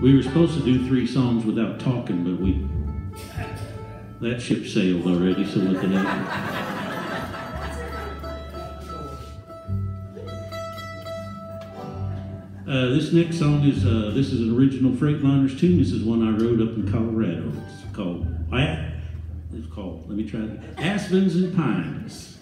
We were supposed to do three songs without talking, but we that ship sailed already, so look at that. Uh, this next song is uh, this is an original Freightliners tune. This is one I wrote up in Colorado. It's called It's called. Let me try it. Aspens and Pines.